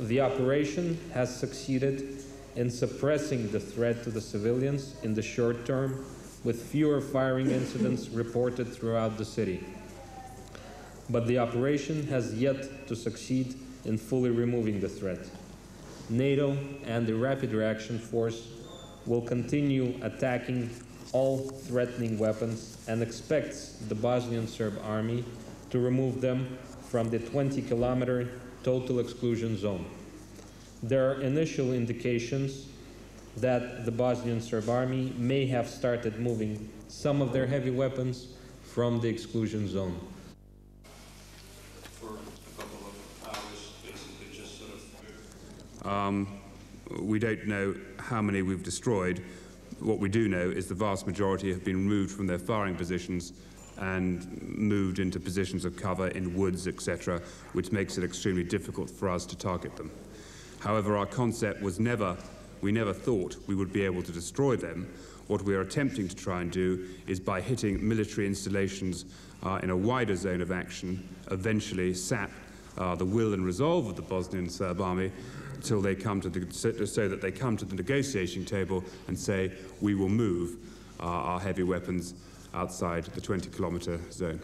The operation has succeeded in suppressing the threat to the civilians in the short term, with fewer firing incidents reported throughout the city. But the operation has yet to succeed in fully removing the threat. NATO and the Rapid Reaction Force will continue attacking all threatening weapons and expects the Bosnian Serb army to remove them from the 20 kilometer total exclusion zone. There are initial indications that the Bosnian Serb army may have started moving some of their heavy weapons from the exclusion zone. for a couple of hours, basically just sort of Um, we don't know how many we've destroyed. What we do know is the vast majority have been removed from their firing positions and moved into positions of cover in woods, etc., which makes it extremely difficult for us to target them. However, our concept was never, we never thought we would be able to destroy them. What we are attempting to try and do is by hitting military installations uh, in a wider zone of action, eventually sap uh, the will and resolve of the Bosnian Serb army until they come to the, so, so that they come to the negotiating table and say, we will move uh, our heavy weapons outside the 20 kilometre zone.